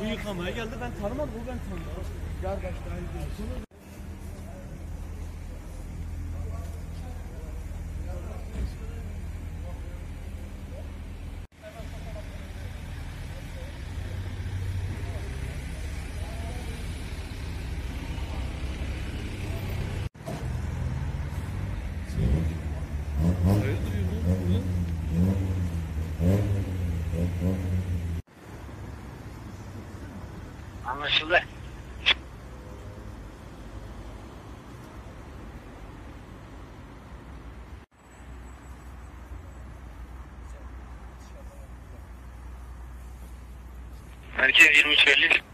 Bu yıkamaya geldi ben tanımadım bu ben tanıdım. Yarbaş dahil değil. Anlaşıldı. Merkez 2350.